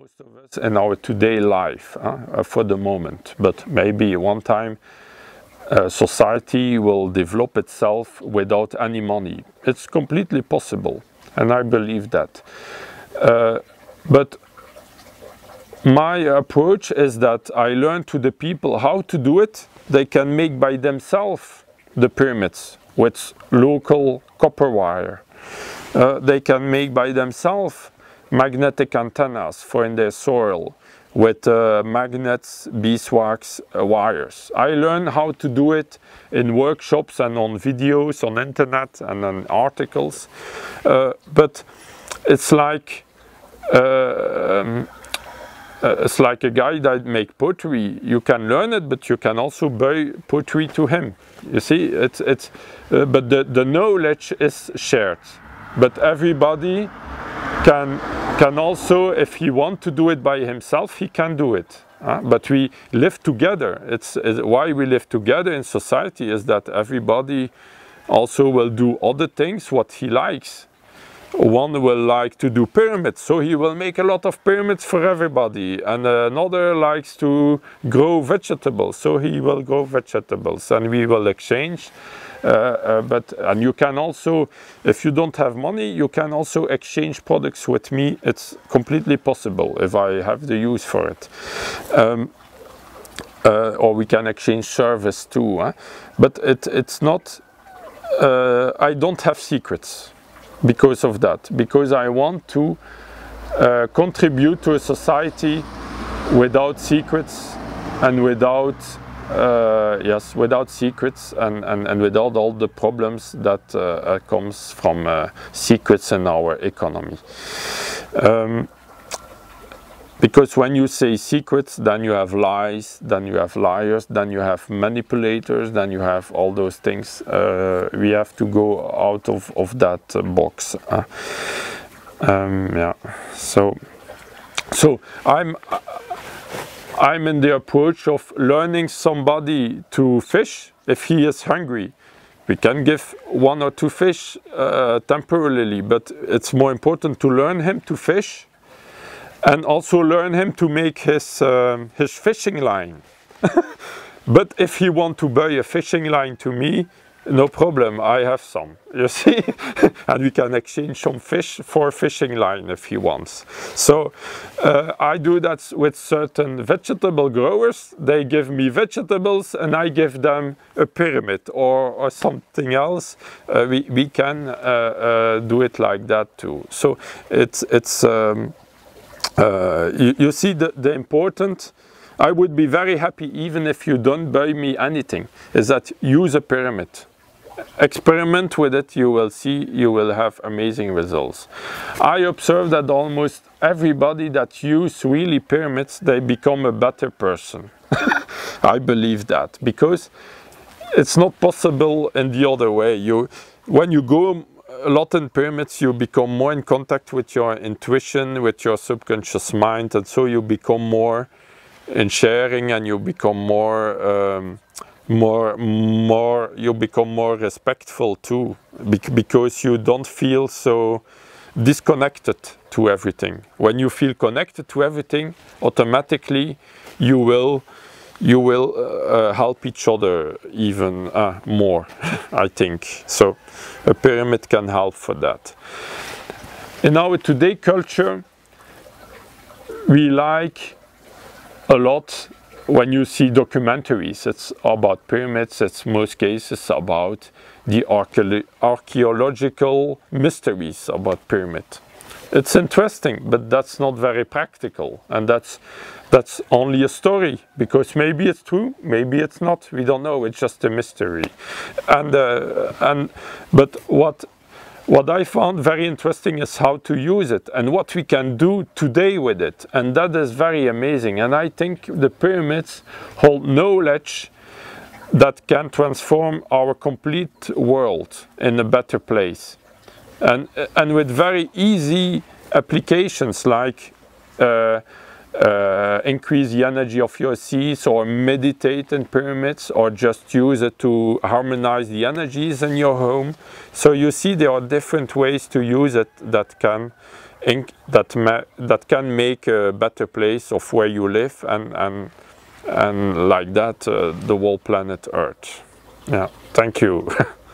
most of us in our today life uh, for the moment but maybe one time uh, society will develop itself without any money. It's completely possible and i believe that. Uh, but my approach is that i learn to the people how to do it. They can make by themselves the pyramids with local copper wire. Uh, they can make by themselves magnetic antennas for in the soil with uh, magnets, beeswax uh, wires. I learned how to do it in workshops and on videos on internet and on articles. Uh, but it's like um, uh, it's like a guy that make pottery. You can learn it, but you can also buy pottery to him. You see, it's it's. Uh, but the the knowledge is shared. But everybody can can also, if he want to do it by himself, he can do it. Uh, but we live together. It's, it's, why we live together in society is that everybody also will do other things what he likes. One will like to do pyramids, so he will make a lot of pyramids for everybody. And another likes to grow vegetables, so he will grow vegetables, and we will exchange. Uh, uh, but and you can also, if you don't have money, you can also exchange products with me. It's completely possible if I have the use for it. Um, uh, or we can exchange service too. But it, it's not, uh, I don't have secrets because of that, because I want to uh, contribute to a society without secrets and without uh, yes, without secrets and, and, and without all the problems that uh, uh comes from uh, secrets in our economy. Um, because when you say secrets, then you have lies, then you have liars, then you have manipulators, then you have all those things. Uh, we have to go out of, of that box. Uh, um, yeah, so so I'm I'm in the approach of learning somebody to fish if he is hungry. We can give one or two fish uh, temporarily, but it's more important to learn him to fish and also learn him to make his, um, his fishing line. but if he want to buy a fishing line to me, no problem, I have some, you see? and we can exchange some fish for fishing line if he wants. So uh, I do that with certain vegetable growers. They give me vegetables and I give them a pyramid or, or something else. Uh, we, we can uh, uh do it like that too. So it's, it's um, uh, you, you, see the, the important I would be very happy even if you don't buy me anything, is that use a pyramid experiment with it you will see you will have amazing results. I observe that almost everybody that use really pyramids they become a better person. I believe that because it's not possible in the other way. You when you go a lot in pyramids you become more in contact with your intuition with your subconscious mind and so you become more in sharing and you become more um, more more you become more respectful too because you don't feel so disconnected to everything. When you feel connected to everything automatically you will you will uh, uh help each other even uh, more i think. So a pyramid can help for that. In our today culture we like a lot when you see documentaries, it's about pyramids, it's most cases about the archaeological mysteries about pyramid. It's interesting, but that's not very practical, and that's that's only a story because maybe it's true, maybe it's not. We don't know. It's just a mystery, and uh, and but what what I found very interesting is how to use it and what we can do today with it. And that is very amazing. And I think the pyramids hold knowledge that can transform our complete world in a better place. And, and with very easy applications like uh, uh, increase the energy of your seeds or meditate in pyramids or just use it to harmonize the energies in your home. So you see there are different ways to use it that can that that can make a better place of where you live and and and like that uh, the whole planet Earth. Yeah, thank you.